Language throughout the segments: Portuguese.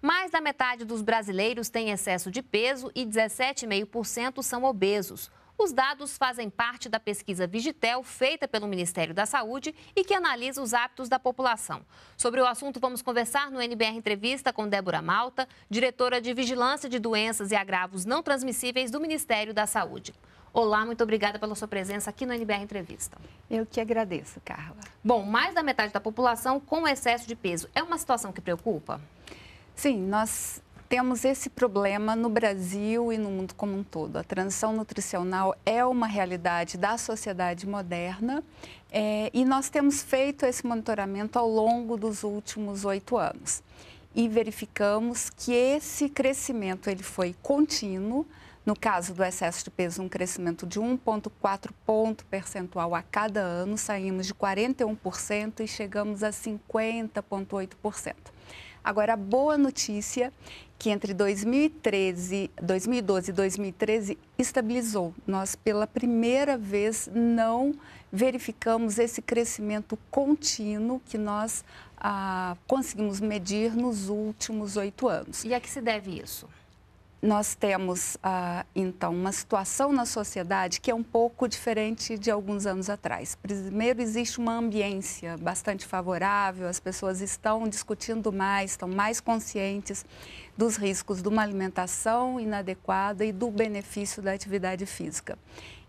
Mais da metade dos brasileiros tem excesso de peso e 17,5% são obesos. Os dados fazem parte da pesquisa Vigitel, feita pelo Ministério da Saúde e que analisa os hábitos da população. Sobre o assunto, vamos conversar no NBR Entrevista com Débora Malta, diretora de Vigilância de Doenças e Agravos Não Transmissíveis do Ministério da Saúde. Olá, muito obrigada pela sua presença aqui no NBR Entrevista. Eu que agradeço, Carla. Bom, mais da metade da população com excesso de peso. É uma situação que preocupa? Sim, nós temos esse problema no Brasil e no mundo como um todo. A transição nutricional é uma realidade da sociedade moderna é, e nós temos feito esse monitoramento ao longo dos últimos oito anos e verificamos que esse crescimento ele foi contínuo. No caso do excesso de peso, um crescimento de 1,4 ponto percentual a cada ano, saímos de 41% e chegamos a 50,8%. Agora, a boa notícia que entre 2013, 2012 e 2013 estabilizou. Nós, pela primeira vez, não verificamos esse crescimento contínuo que nós ah, conseguimos medir nos últimos oito anos. E a que se deve isso? Nós temos, ah, então, uma situação na sociedade que é um pouco diferente de alguns anos atrás. Primeiro, existe uma ambiência bastante favorável, as pessoas estão discutindo mais, estão mais conscientes dos riscos de uma alimentação inadequada e do benefício da atividade física.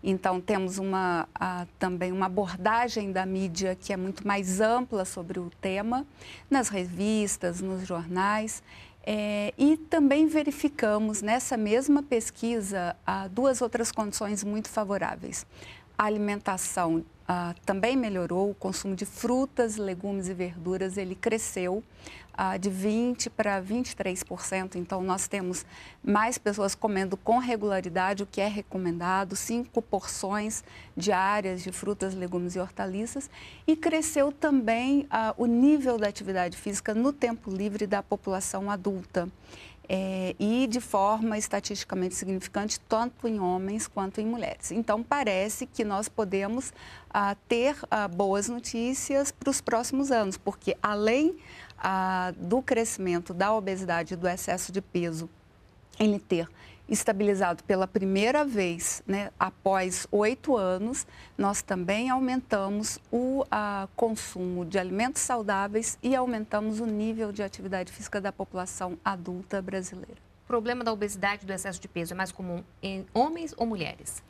Então, temos uma, ah, também uma abordagem da mídia que é muito mais ampla sobre o tema, nas revistas, nos jornais. É, e também verificamos nessa mesma pesquisa duas outras condições muito favoráveis. A alimentação ah, também melhorou, o consumo de frutas, legumes e verduras ele cresceu ah, de 20% para 23%. Então, nós temos mais pessoas comendo com regularidade, o que é recomendado, cinco porções diárias de frutas, legumes e hortaliças. E cresceu também ah, o nível da atividade física no tempo livre da população adulta. É, e de forma estatisticamente significante, tanto em homens quanto em mulheres. Então, parece que nós podemos ah, ter ah, boas notícias para os próximos anos, porque além ah, do crescimento da obesidade e do excesso de peso, ele ter estabilizado pela primeira vez, né, após oito anos, nós também aumentamos o ah, consumo de alimentos saudáveis e aumentamos o nível de atividade física da população adulta brasileira. O problema da obesidade e do excesso de peso é mais comum em homens ou mulheres?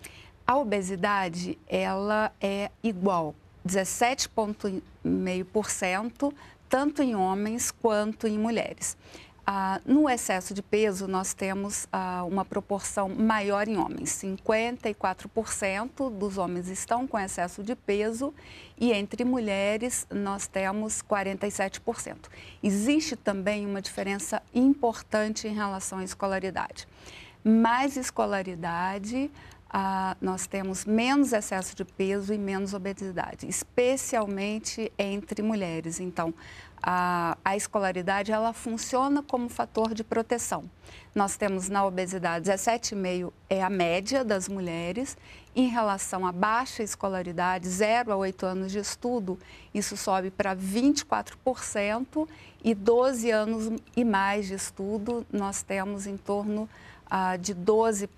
A obesidade, ela é igual, 17,5% tanto em homens quanto em mulheres. Ah, no excesso de peso, nós temos ah, uma proporção maior em homens. 54% dos homens estão com excesso de peso e entre mulheres nós temos 47%. Existe também uma diferença importante em relação à escolaridade. Mais escolaridade, ah, nós temos menos excesso de peso e menos obesidade, especialmente entre mulheres. Então, a, a, escolaridade ela funciona como fator de proteção. Nós temos na obesidade 17,5 é a média das mulheres. Em relação à baixa escolaridade, 0 a 8 anos de estudo, isso sobe para 24% e 12 anos e mais de estudo, nós temos em torno ah, de 12%,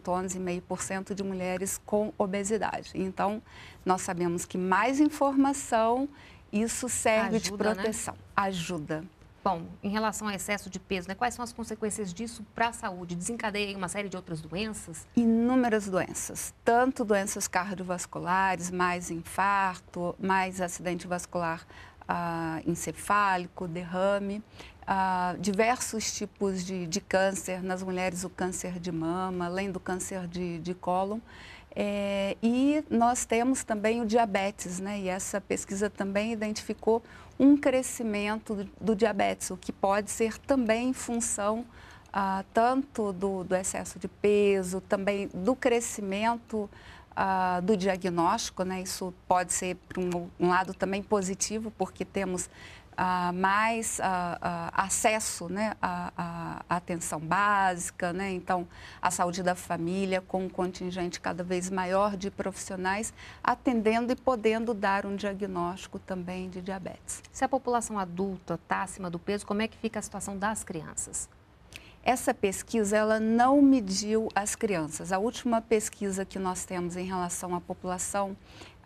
11,5% de mulheres com obesidade. Então, nós sabemos que mais informação, isso serve Ajuda, de né? proteção. Né? Ajuda. Bom, em relação ao excesso de peso, né, quais são as consequências disso para a saúde? Desencadeia uma série de outras doenças? Inúmeras doenças, tanto doenças cardiovasculares, mais infarto, mais acidente vascular ah, encefálico, derrame, ah, diversos tipos de, de, câncer, nas mulheres o câncer de mama, além do câncer de, de cólon. É, e nós temos também o diabetes, né? E essa pesquisa também identificou um crescimento do, do diabetes, o que pode ser também em função ah, tanto do, do, excesso de peso, também do crescimento ah, do diagnóstico, né? Isso pode ser, um, um lado, também positivo, porque temos uh, mais uh, uh, acesso né, à, à, atenção básica, né? então a saúde da família com um contingente cada vez maior de profissionais atendendo e podendo dar um diagnóstico também de diabetes. Se a população adulta está acima do peso, como é que fica a situação das crianças? Essa pesquisa ela não mediu as crianças. A última pesquisa que nós temos em relação à população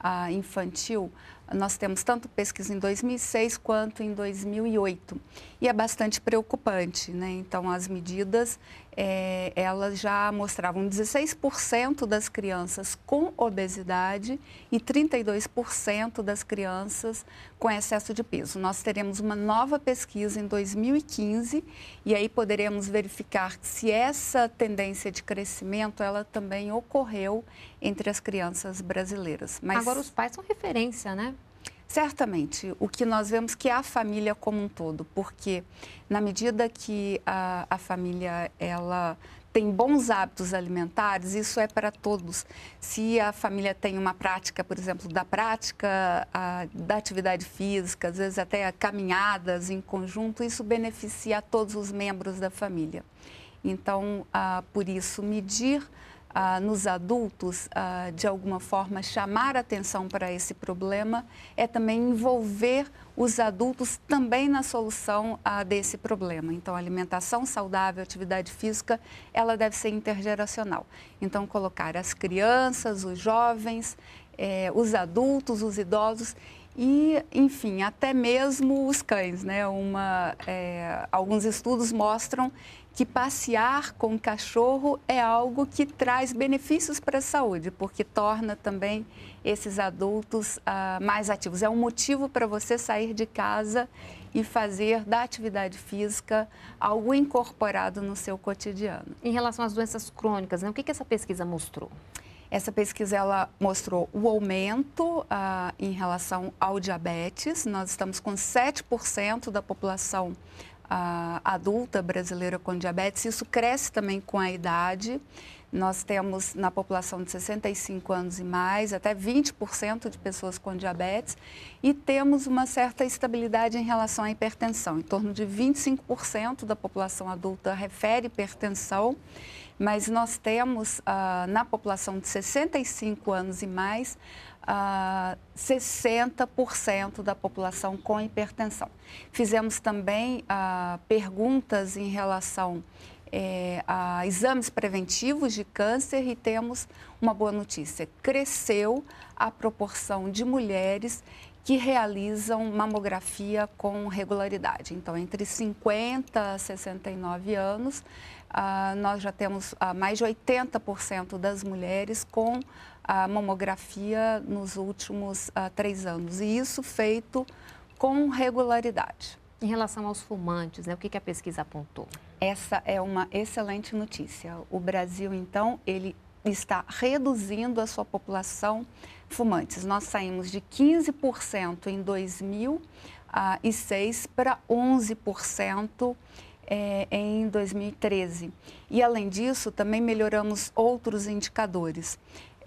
uh, infantil nós temos tanto pesquisa em 2006 quanto em 2008 e é bastante preocupante, né? Então as medidas é, elas já mostravam 16% das crianças com obesidade e 32% das crianças com excesso de peso. Nós teremos uma nova pesquisa em 2015 e aí poderemos verificar se essa tendência de crescimento ela também ocorreu entre as crianças brasileiras. Mas... Agora os pais são referência, né? Certamente, o que nós vemos que é a família como um todo, porque na medida que a, a família ela tem bons hábitos alimentares, isso é para todos. Se a família tem uma prática, por exemplo, da prática a, da atividade física, às vezes até caminhadas em conjunto, isso beneficia a todos os membros da família. Então, ah, por isso, medir ah, nos adultos, ah, de alguma forma, chamar atenção para esse problema é também envolver os adultos também na solução ah, desse problema. Então, alimentação saudável, atividade física, ela deve ser intergeracional. Então, colocar as crianças, os jovens, eh, os adultos, os idosos e, enfim, até mesmo os cães. Né? Uma, é, alguns estudos mostram que passear com o cachorro é algo que traz benefícios para a saúde, porque torna também esses adultos uh, mais ativos. É um motivo para você sair de casa e fazer da atividade física algo incorporado no seu cotidiano. Em relação às doenças crônicas, né? o que, que essa pesquisa mostrou? Essa pesquisa ela mostrou o aumento uh, em relação ao diabetes. Nós estamos com 7% da população adulta brasileira com diabetes. Isso cresce também com a idade. Nós temos na população de 65 anos e mais até 20% de pessoas com diabetes e temos uma certa estabilidade em relação à hipertensão. Em torno de 25% da população adulta refere hipertensão, mas nós temos uh, na população de 65 anos e mais uh, 60% da população com hipertensão. Fizemos também uh, perguntas em relação é, a exames preventivos de câncer e temos uma boa notícia. Cresceu a proporção de mulheres que realizam mamografia com regularidade. Então, entre 50 a 69 anos, ah, nós já temos ah, mais de 80% das mulheres com a mamografia nos últimos três anos. E isso feito com regularidade. Em relação aos fumantes, né, o que, que a pesquisa apontou? Essa é uma excelente notícia. O Brasil, então, ele está reduzindo a sua população fumantes. Nós saímos de 15% em 2006 para 11% é, em 2013. E, além disso, também melhoramos outros indicadores.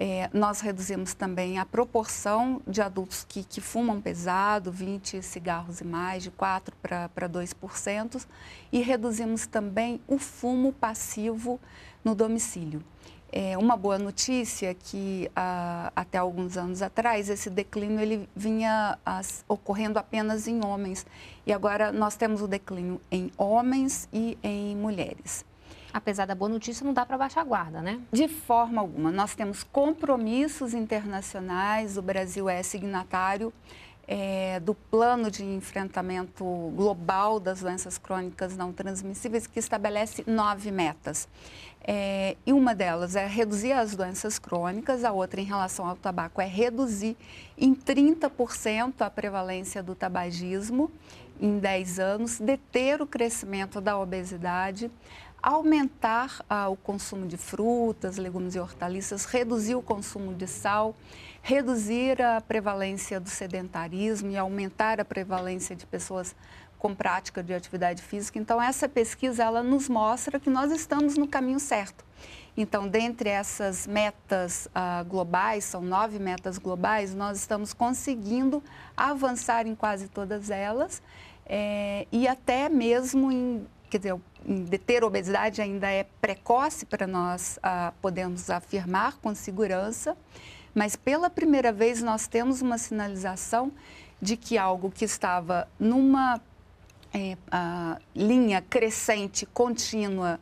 É, nós reduzimos também a proporção de adultos que, que fumam pesado, 20 cigarros e mais, de 4% para 2%, e reduzimos também o fumo passivo no domicílio. É uma boa notícia que ah, até alguns anos atrás esse declínio ele vinha as, ocorrendo apenas em homens e agora nós temos o declínio em homens e em mulheres. Apesar da boa notícia, não dá para baixar a guarda, né? De forma alguma. Nós temos compromissos internacionais, o Brasil é signatário é, do plano de enfrentamento global das doenças crônicas não transmissíveis, que estabelece nove metas. É, e uma delas é reduzir as doenças crônicas, a outra, em relação ao tabaco, é reduzir em 30% a prevalência do tabagismo em 10 anos, deter o crescimento da obesidade aumentar ah, o consumo de frutas, legumes e hortaliças, reduzir o consumo de sal, reduzir a prevalência do sedentarismo e aumentar a prevalência de pessoas com prática de atividade física. Então, essa pesquisa ela nos mostra que nós estamos no caminho certo. Então, dentre essas metas ah, globais, são nove metas globais, nós estamos conseguindo avançar em quase todas elas é, e até mesmo em, quer dizer, em ter obesidade ainda é precoce para nós ah, podermos afirmar com segurança, mas pela primeira vez nós temos uma sinalização de que algo que estava numa é, linha crescente contínua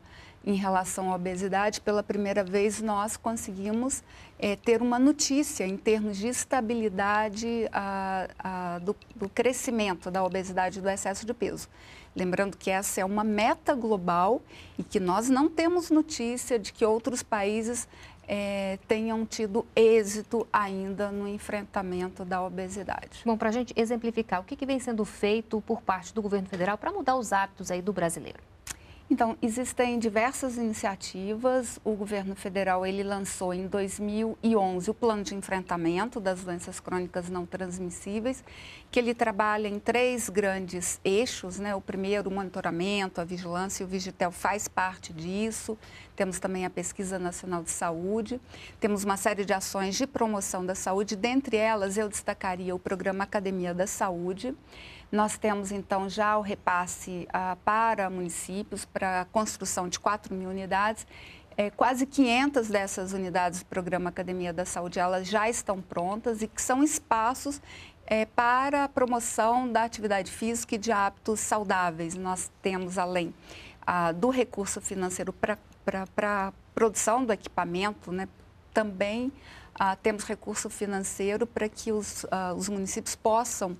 em relação à obesidade, pela primeira vez nós conseguimos é, ter uma notícia em termos de estabilidade a, a, do, do, crescimento da obesidade e do excesso de peso. Lembrando que essa é uma meta global e que nós não temos notícia de que outros países é, tenham tido êxito ainda no enfrentamento da obesidade. Bom, para a gente exemplificar, o que, que vem sendo feito por parte do governo federal para mudar os hábitos aí do brasileiro? Então, existem diversas iniciativas. O governo federal ele lançou em 2011 o plano de enfrentamento das doenças crônicas não transmissíveis, que ele trabalha em três grandes eixos, né? O primeiro, o monitoramento, a vigilância, e o Vigitel faz parte disso. Temos também a Pesquisa Nacional de Saúde. Temos uma série de ações de promoção da saúde, dentre elas eu destacaria o programa Academia da Saúde. Nós temos, então, já o repasse ah, para municípios, para a construção de 4 mil unidades. É, quase 500 dessas unidades do programa Academia da Saúde, elas já estão prontas e que são espaços é, para a promoção da atividade física e de hábitos saudáveis. Nós temos, além ah, do recurso financeiro para a produção do equipamento, né, também ah, temos recurso financeiro para que os, ah, os municípios possam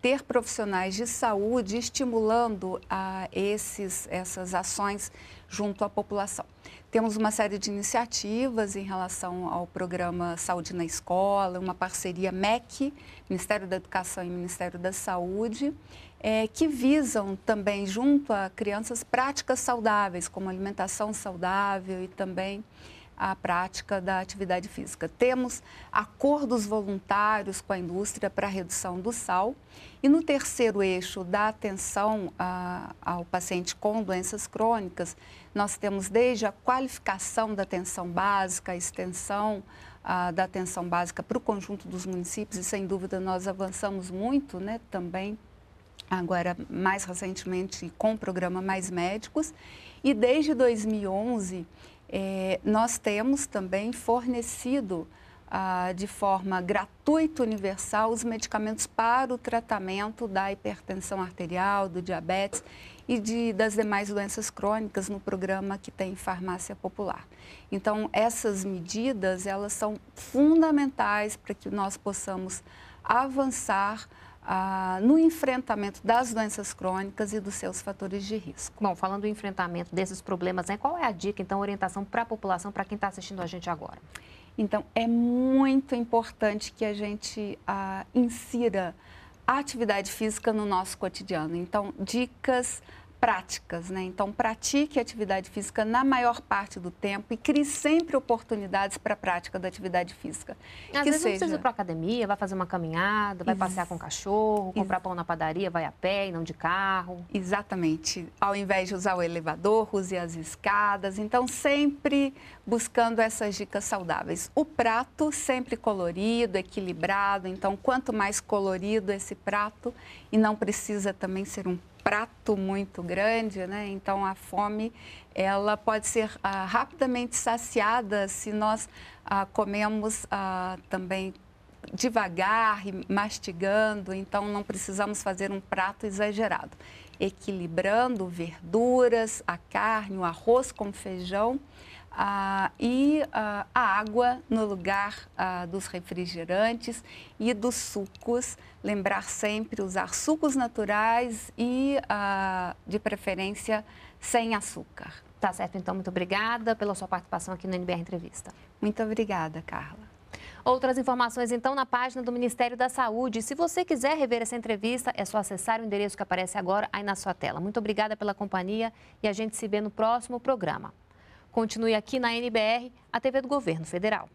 ter profissionais de saúde estimulando a esses, essas ações junto à população. Temos uma série de iniciativas em relação ao programa Saúde na Escola, uma parceria MEC, Ministério da Educação e Ministério da Saúde, é, que visam também, junto a crianças, práticas saudáveis, como alimentação saudável e também a prática da atividade física. Temos acordos voluntários com a indústria para a redução do sal. E no terceiro eixo da atenção a, ao paciente com doenças crônicas, nós temos desde a qualificação da atenção básica, a extensão a, da atenção básica para o conjunto dos municípios, e sem dúvida nós avançamos muito né, também, agora mais recentemente com o programa Mais Médicos. E desde 2011, é, nós temos também fornecido ah, de forma gratuita, universal, os medicamentos para o tratamento da hipertensão arterial, do diabetes e de, das demais doenças crônicas no programa que tem farmácia popular. Então, essas medidas, elas são fundamentais para que nós possamos avançar ah, no enfrentamento das doenças crônicas e dos seus fatores de risco. Bom, falando do enfrentamento desses problemas, né, qual é a dica, então, orientação para a população, para quem está assistindo a gente agora? Então, é muito importante que a gente ah, insira a atividade física no nosso cotidiano. Então, dicas práticas, né? Então, pratique atividade física na maior parte do tempo e crie sempre oportunidades para a prática da atividade física. Às que vezes seja... não precisa ir para a academia, vai fazer uma caminhada, vai Ex... passear com o cachorro, comprar Ex... pão na padaria, vai a pé e não de carro. Exatamente. Ao invés de usar o elevador, use as escadas. Então, sempre buscando essas dicas saudáveis. O prato sempre colorido, equilibrado. Então, quanto mais colorido esse prato, e não precisa também ser um prato muito grande, né? Então a fome ela pode ser ah, rapidamente saciada se nós ah, comemos ah, também devagar mastigando. Então não precisamos fazer um prato exagerado, equilibrando verduras, a carne, o arroz com feijão ah, e ah, a água no lugar ah, dos refrigerantes e dos sucos. Lembrar sempre usar sucos naturais e, de preferência, sem açúcar. Tá certo, então, muito obrigada pela sua participação aqui no NBR Entrevista. Muito obrigada, Carla. Outras informações, então, na página do Ministério da Saúde. Se você quiser rever essa entrevista, é só acessar o endereço que aparece agora aí na sua tela. Muito obrigada pela companhia e a gente se vê no próximo programa. Continue aqui na NBR, a TV do Governo Federal.